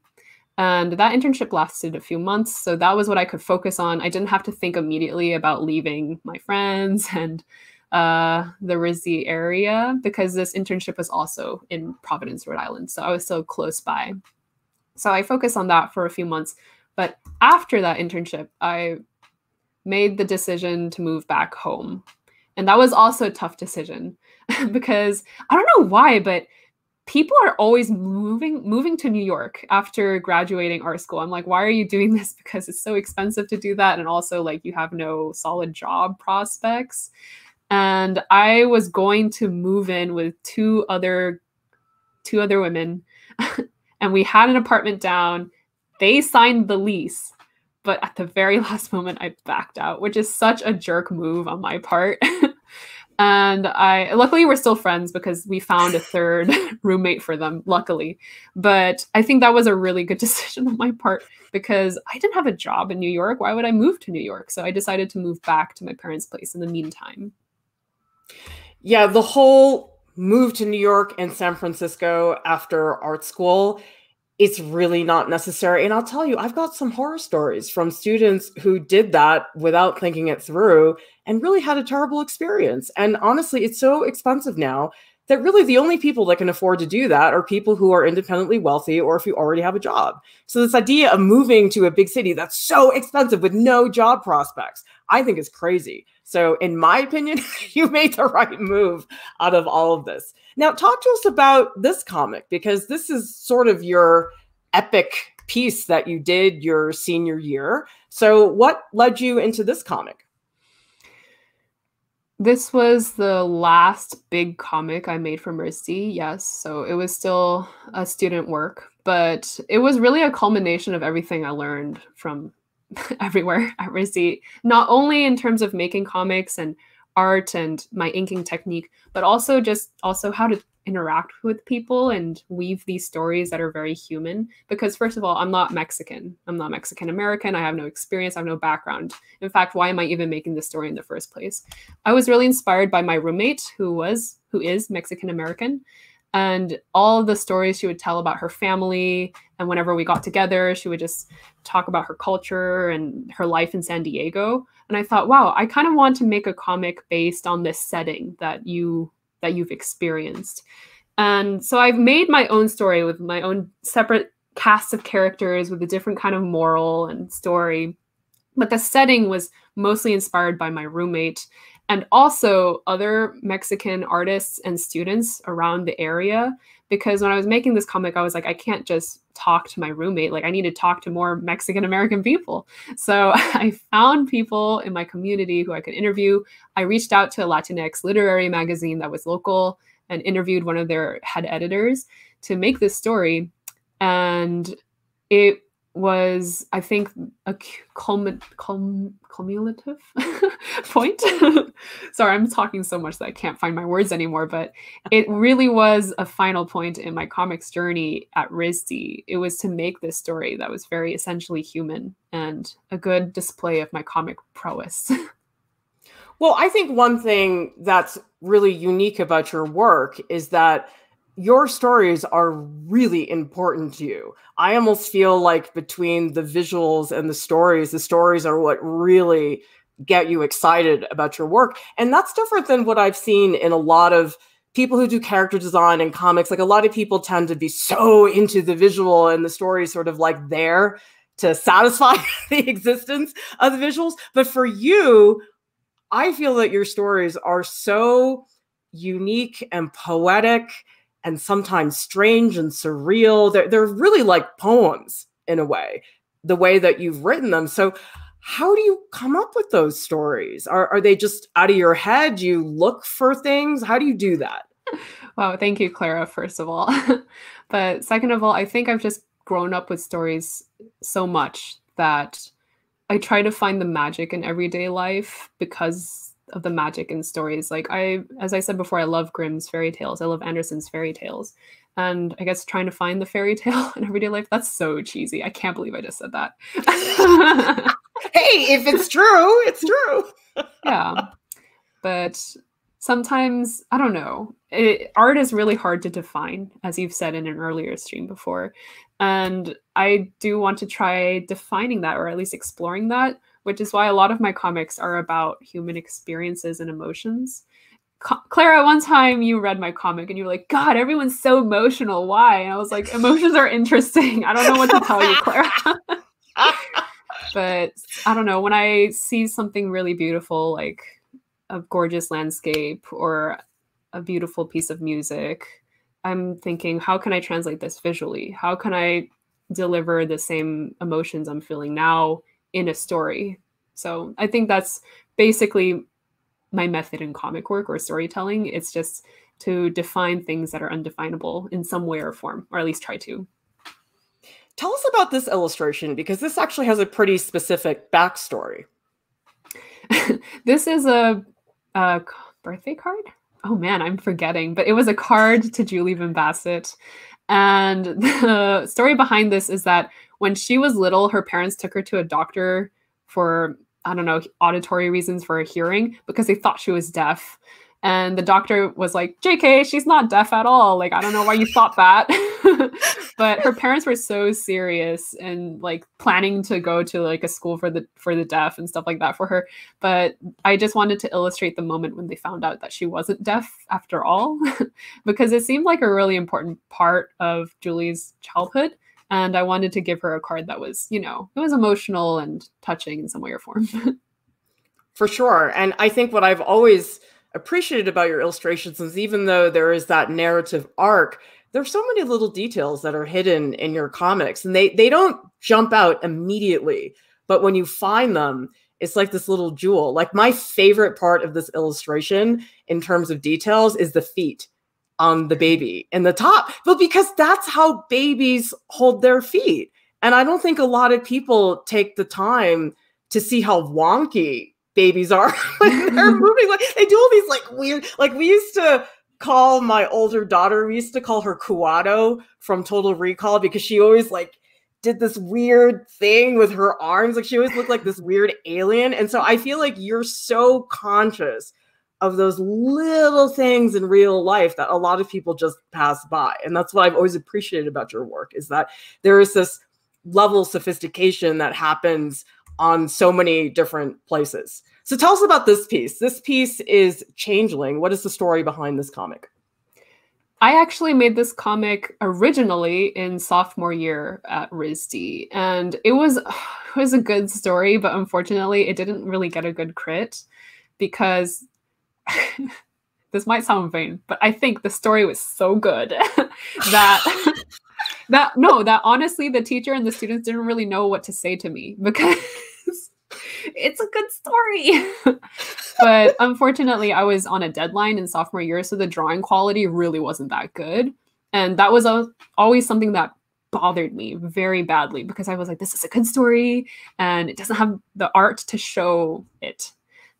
And that internship lasted a few months. So that was what I could focus on. I didn't have to think immediately about leaving my friends (laughs) and uh, the RISD area because this internship was also in Providence, Rhode Island. So I was so close by. So I focused on that for a few months. But after that internship, I made the decision to move back home. And that was also a tough decision (laughs) because I don't know why, but people are always moving moving to New York after graduating art school. I'm like, why are you doing (laughs) this? Because it's so expensive to do that and also like you have no solid job prospects. And I was going to move in with two other two other women (laughs) and we had an apartment down. They signed the lease, but at the very (laughs) last moment I backed out, which is such a jerk move on my part. And I luckily we're still friends because we found a third (laughs) roommate for them, luckily. But I think that was a really good (laughs) decision on my part because I didn't have a job in New York. Why would I move to New York? So I decided to move back to my parents' place in the meantime. Yeah, the whole move to New York and San Francisco after art school it's really not necessary. And I'll tell you, I've got some horror stories from students who did that without thinking it through and really had a terrible experience. And honestly, it's so expensive now that really the only people that can afford to do that are people who are independently wealthy or if you already have a job. So this idea of moving to a big city that's so expensive with no job prospects, I think is crazy. So in my opinion, (laughs) you made the right move out of all of this. Now talk to us about this comic because this is sort of your epic piece that you did your senior year. So what led you into this comic? This was the last big comic I made for RISD, yes. So it was still a student work, but it was really a culmination of everything I learned from (laughs) everywhere at RISD, not only in terms of making comics and art and my inking technique, but also just also how to interact with people and weave these stories that are very human. Because first of all i'm not mexican. I'm not mexican american i have no experience. I have no background. In fact why am i even making this story in the first place? I was really inspired by my roommate who was who is mexican american and all the stories she would tell about her family and whenever we got together she would just talk about her culture and her life in san diego. And i thought wow i kind of want to make a comic based on this setting that you that you've experienced. And so I've made my own story with my own separate cast of characters with a different kind of moral and story. But the setting was mostly inspired by my roommate and also other Mexican artists and students around the area. Because when I was making this comic, I was like, I can't just talk to my roommate. Like, I need to talk to more Mexican American people. So (laughs) I found people in my community who I could interview. I reached out to a Latinx literary magazine that was local and interviewed one of their head editors to make this story. And it was I think a culmin, culm, cumulative (laughs) point. (laughs) Sorry, I'm talking so much that I can't find my words anymore, but it really was a final point in my comics journey at RISD. It was to make this story that was very essentially human and a good display of my comic prowess. (laughs) well, I think one thing that's really unique about your work is that your stories are really important to you. I almost feel like between the visuals and the stories, the stories are what really get you excited about your work. And that's different than what I've seen in a lot of people who do character design and comics. Like a lot of people tend to be so into the visual and the story sort of like there to satisfy (laughs) the existence of the visuals. But for you, I feel that your stories are so unique and poetic and sometimes strange and surreal. They're, they're really like poems in a way, the way that you've written them. So, how do you come up with those stories? Are, are they just out of your head? Do you look for things? How do you do that? (laughs) Wow, thank you, Clara, first of all. (laughs) but second of all, I think I've just grown up with stories so much that I try to find the magic in everyday life because of the magic in stories. Like I, as I said before, I love Grimm's fairy tales. I love Andersen's fairy tales. And I guess trying to find the fairy (laughs) tale in everyday life, that's so cheesy. I can't believe I just said that. (laughs) hey, if it's true, it's true. yeah. But sometimes, I don't know, it, art is really hard to define, as you've said in an earlier stream before. And I do want to try defining that or at least exploring that which is why a lot of my comics are about human experiences and emotions. Clara, one time you read my comic and you were like, God, everyone's so emotional. Why? And I was like, emotions are interesting. I don't know what to tell you, Clara. (laughs) but I don't know. When I see something really beautiful, like a gorgeous landscape or a beautiful piece of music, I'm thinking, how can I translate this visually? How can I deliver the same emotions I'm feeling now in a story. So I think that's basically my method in comic work or storytelling. It's just to define things that are undefinable in some way or form, or at least try to. Tell us about this illustration because this actually has a pretty specific backstory. (laughs) this is a, a, birthday card. Oh man, I'm forgetting, but it was a card to Julie Van Bassett. And (laughs) the story behind this is that when she was little, her parents took her to a doctor for, I don't know, auditory reasons for a hearing because they thought she was deaf. And the doctor was like, JK, she's not deaf at all. Like, I don't know why you thought that. (laughs) but her parents were so serious and like planning to go to like a school for the for the deaf and stuff like that for her. But I just wanted to illustrate the moment when they found out that she wasn't deaf after all, (laughs) because it seemed like a really important part of Julie's childhood. And I wanted to give her a card that was, you know, it was emotional and touching in some way or form. (laughs) For sure. And I think what I've always appreciated about your illustrations is even though there is that narrative arc, there's so many little details that are hidden in your comics and they they don't jump out immediately. But when you find them, it's like this little jewel. Like my favorite part of this illustration in terms of details is the feet on the baby in the top. But because that's how babies hold their feet. And I don't think a lot of people take the time to see how wonky babies are (laughs) when they're (laughs) moving. Like they do all these like weird, like we used to call my older daughter, we used to call her Kuato from Total Recall because she always like did this weird thing with her arms. Like she always looked like this weird alien. And so I feel like you're so conscious of those little things in real life that a lot of people just pass by. And that's what I've always appreciated about your work is that there is this level of sophistication that happens on so many different places. So tell us about this piece. This piece is Changeling. What is the story behind this comic? I actually made this comic originally in sophomore year at RISD, and it was (sighs) it was a good story, but unfortunately, it didn't really get a good crit because (laughs) this might sound vain, but I think the story was so good (laughs) that (laughs) that no, that honestly, the teacher and the students didn't really know what to say to me because it's a good story. but unfortunately, I was on a deadline in sophomore year, so the drawing quality really wasn't that good. And that was a, always something that bothered me very badly because I was like, this is a good story and it doesn't have the art to show it.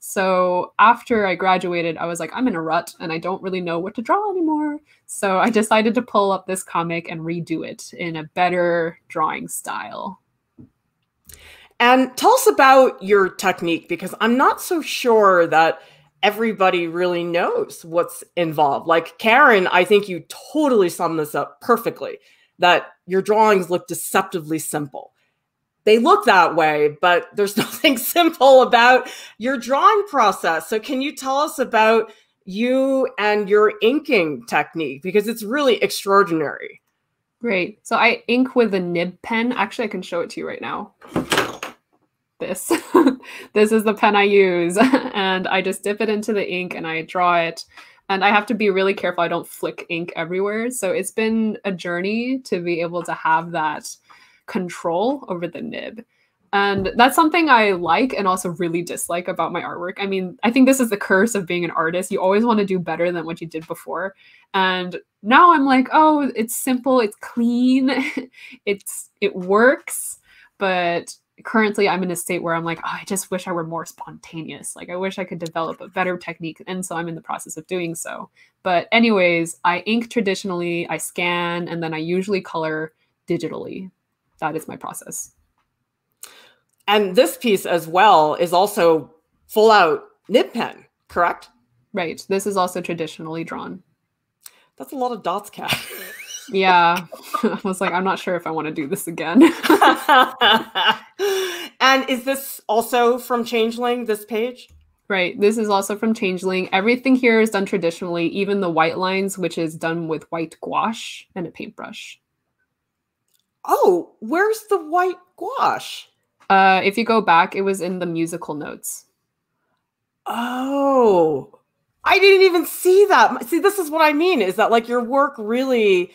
So after I graduated, I was like, I'm in a rut and I don't really know what to draw anymore. So I decided to pull up this comic and redo it in a better drawing style. And tell us about your technique because I'm not so sure that everybody really knows what's involved. Like Karen, I think you totally sum this up perfectly that your drawings look deceptively simple. They look that way, but there's (laughs) nothing simple about your drawing process. So, can you tell us about you and your inking technique? Because it's really extraordinary. Great. So, I ink with a nib pen. Actually, I can show it to you right now this. (laughs) this is the pen I use. (laughs) and I just dip it into the ink and I draw it. And I have to be really careful I don't flick ink everywhere. So it's been a journey to be able to have that control over the nib. And that's something I like and also really dislike about my artwork. I mean, I think this is the curse of being an artist. You always want to do better than what you did before. And now I'm like, oh, it's simple, it's clean, (laughs) it's it works, but currently I'm in a state where I'm like, oh, I just wish I were more spontaneous. Like I wish I could develop a better technique. And so I'm in the process of doing so. But anyways, I ink traditionally, I scan, and then I usually color digitally. That is my process. And this piece as well is also full out nib pen, correct? Right. This is also traditionally drawn. That's a lot of dots, Cat. (laughs) yeah (laughs) i was like i'm not sure if i want to do this again (laughs) and is this also from changeling this page right this is also from changeling everything here is done traditionally even the white lines which is done with white gouache and a paintbrush oh where's the white gouache uh if you go back it was in the musical notes oh I didn't even see that. See, this is what I mean is that like your work really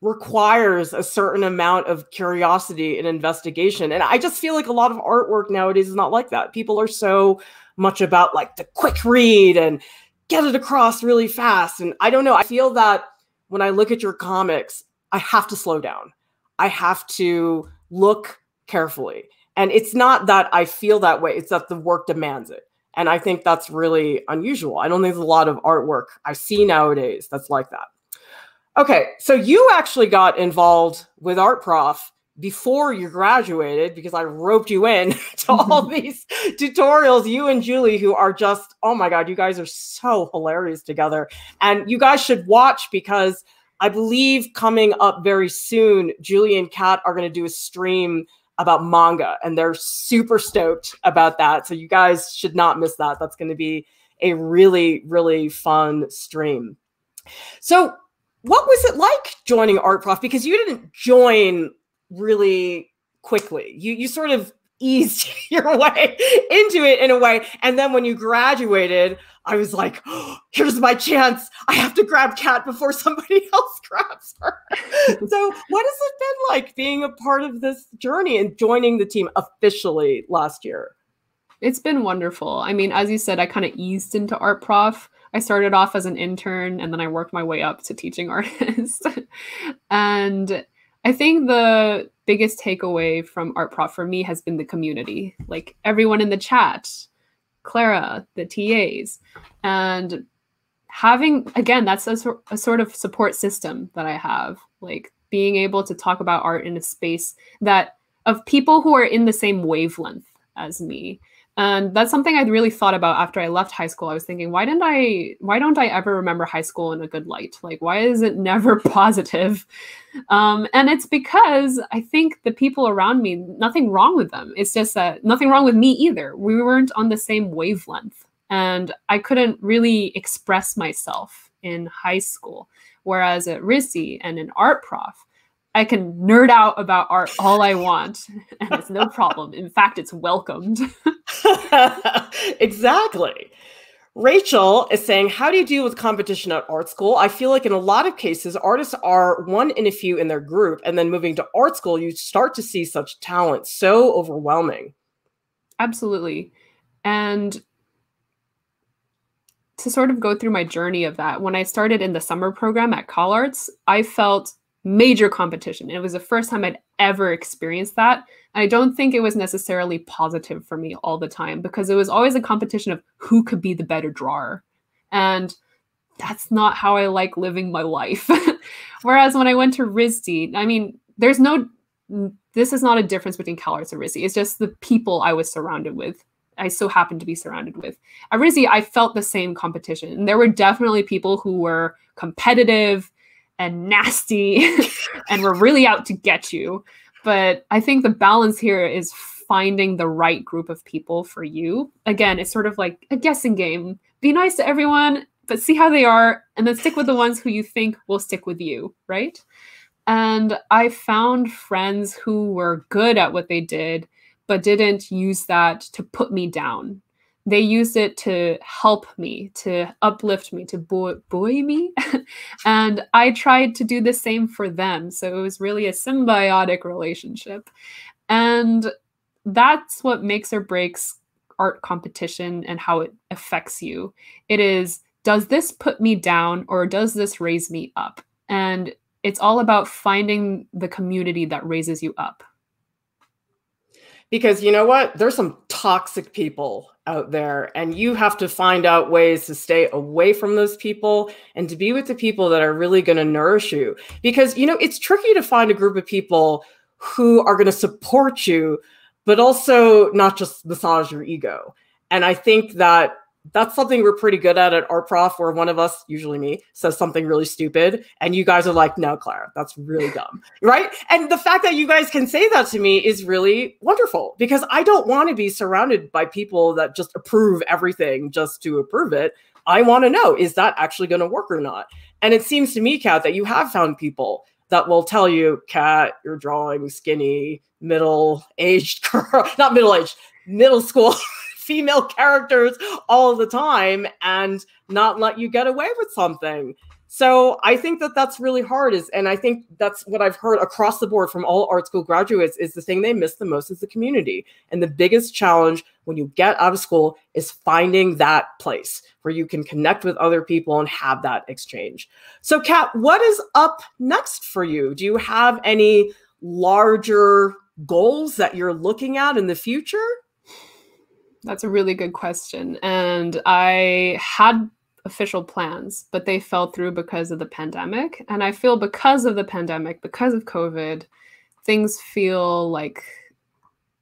requires a certain amount of curiosity and investigation. And I just feel like a lot of artwork nowadays is not like that. People are so much about like the quick read and get it across really fast. And I don't know. I feel that when I look at your comics, I have to slow down. I have to look carefully. And it's not that I feel that way, it's that the work demands it. And I think that's really unusual. I don't think there's a lot of artwork I see nowadays that's like that. Okay, so you actually got involved with Art Prof before you graduated because I roped you in (laughs) to all (laughs) these tutorials. You and Julie, who are just, oh my God, you guys are so hilarious together. And you guys should watch because I believe coming up very soon, Julie and Cat are going to do a stream about manga and they're super stoked about that. So you guys should not miss that. That's going to be a really, really fun stream. So, what was it like joining Art Prof? Because you didn't join really quickly. You you sort of eased (laughs) your way into it in a way. And then when you graduated, I was like, oh, (gasps) here's my chance. I have to grab Cat before somebody (laughs) else grabs her. (laughs) so, what has it been like being a part of this journey and joining the team officially last year? It's been wonderful. I mean, as you said, I kind of eased into art prof. I started off as an intern and then I worked my way up to teaching artist. and I think the biggest takeaway from Art Prof for me has been the community. Like everyone in the chat, Clara, the TAs, and having again that's a, a sort of support system that I have. Like being able to talk about art in a space that of people who are in the same wavelength as me and that's something I'd really thought about after I left high school. I was thinking, why didn't I why don't I ever remember high school in a good light? Like why is it never (laughs) positive? Um, and it's because I think the people around me, nothing wrong with them. It's just that nothing wrong with me either. We weren't on the same wavelength. And I couldn't really express myself in high school. Whereas at RISD and in art prof, I can nerd out about art all I want, (laughs) and it's no problem. In fact, it's welcomed. (laughs) (laughs) exactly. Rachel is saying, How do you deal with competition at art school? I feel like in a lot of cases, artists are one in a few in their group, and then moving to art school, you start to see such talent. So overwhelming. Absolutely. And to sort of go through my journey of that, when I started in the summer program at CalArts, I felt major competition. It was the first time I'd ever experienced that. And I don't think it was necessarily positive for me all the time because it was always a competition of who could be the better drawer. And that's not how I like living my life. (laughs) Whereas when I went to RISD, I mean, there's no, this is not a difference between CalArts and RISD. It's just the people I was surrounded with. I so happened to be surrounded with. At RISD, I felt the same competition. And there were definitely people who were competitive and nasty (laughs) and we're really out to get you. But I think the balance here is finding the right group of people for you. Again, it's sort of like a guessing game. Be nice to everyone, but see how they are, and then stick with the ones who you think will stick with you, right? And I found friends who were good at what they did, but didn't use that to put me down they used it to help me, to uplift me, to buoy, buoy me. (laughs) and I tried to do the same for them. So it was really a symbiotic relationship. And that's what makes or breaks art competition and how it affects you. It is, does this put me down or does this raise me up? And it's all about finding the community that raises you up. Because you know what? There's some toxic people out there and you have to find out ways to stay away from those people and to be with the people that are really going to nourish you. Because you know it's tricky to find a group of people who are going to support you but also not just massage your ego. And i think that that's something we're pretty good at at art prof where one of us usually me says something really stupid and you guys are like no clara that's really dumb. Right? And the fact that you guys can say that to me is really wonderful because i don't want to be surrounded by people that just approve everything just to approve it. I want to know is that actually going to work or not? And it seems to me cat that you have found people that will tell you cat you're drawing skinny middle aged (laughs) girl not middle aged middle school (laughs) female (laughs) characters all the time and not let you get away with something. So I think that that's really hard is and I think that's what I've heard across the board from all art school graduates is the thing they miss the most is the community. And the biggest challenge when you get out of school is finding that place where you can connect with other people and have that exchange. So Cat, what is up next for you? Do you have any larger goals that you're looking at in the future? That's a really good question. And I had official plans, but they fell through because of the pandemic. And I feel because of the pandemic, because of COVID, things feel like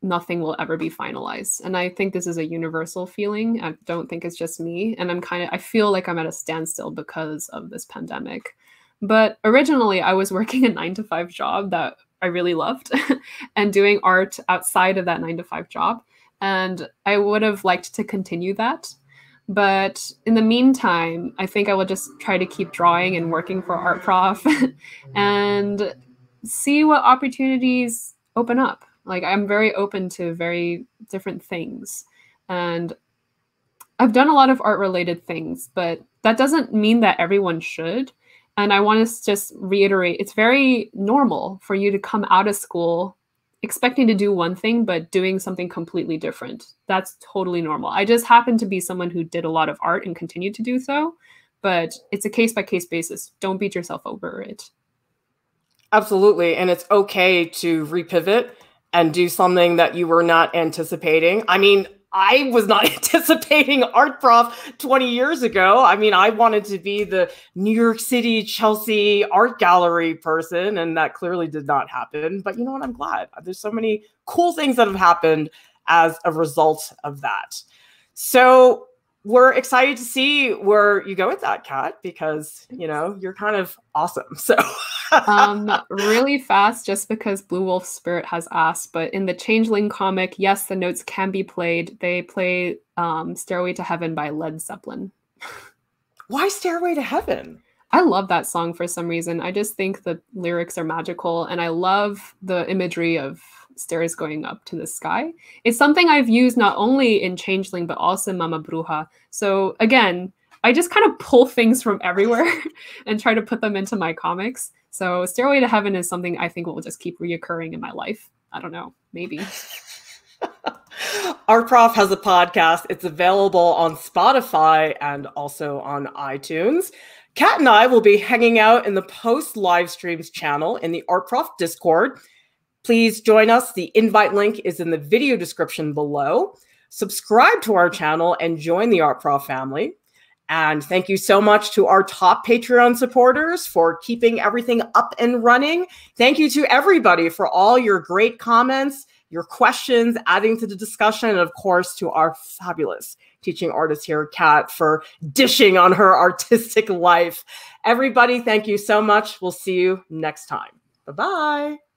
nothing will ever be finalized. And I think this is a universal feeling. I don't think it's just me. And I'm kind of, I feel like I'm at a standstill because of this pandemic. But originally, I was (laughs) working a nine to five job that I really loved (laughs) and doing art outside of that nine to five job. And I would have liked to continue that. But in the meantime, I think I will just try to keep drawing and working for Art Prof (laughs) and see what opportunities open up. Like I'm very open to very different things. And I've done a lot of art related things, but that doesn't mean that everyone should. And I want to just reiterate it's very normal for you to come out of school expecting to do one thing, but doing something completely different. That's totally normal. I just happen to be someone who did a lot of art and continued to do so, but it's a case by case basis. Don't beat yourself over it. Absolutely. And it's okay to repivot and do something that you were not anticipating. I mean, I was not (laughs) anticipating art prof 20 years ago. I mean, I wanted to be the New York City Chelsea art gallery person, and that clearly did not happen. But you know what? I'm glad. There's so many cool things that have happened as a result of that. So we're excited to see where you go with that, Cat, because you know you're kind of awesome. (laughs) So um, really fast, just because Blue Wolf Spirit has asked, but in the Changeling comic, yes, the notes can be played. They play um, "Stairway to Heaven" by Led Zeppelin. Why "Stairway to Heaven"? I love that song for some reason. I just think the lyrics are magical, and I love the imagery of stairs going up to the sky. It's something I've used not only in Changeling but also Mama Bruja. So again, I just kind of pull things from everywhere (laughs) and try to put them into my comics. So Stairway to Heaven is something I think will just keep reoccurring in my life. I don't know, maybe. (laughs) Art Prof has a podcast. It's available on Spotify and also on iTunes. Cat and I will be hanging out in the post live streams channel in the Art Prof Discord. Please join us. The invite link is in the video description below. Subscribe to our channel and join the Art Prof family. And thank you so much to our top Patreon supporters for keeping everything up and running. Thank you to everybody for all your great comments, your questions, adding to the discussion, and of course to our fabulous teaching artist here, Cat, for dishing on her (laughs) artistic life. Everybody, thank you so much. We'll see you next time. Bye bye.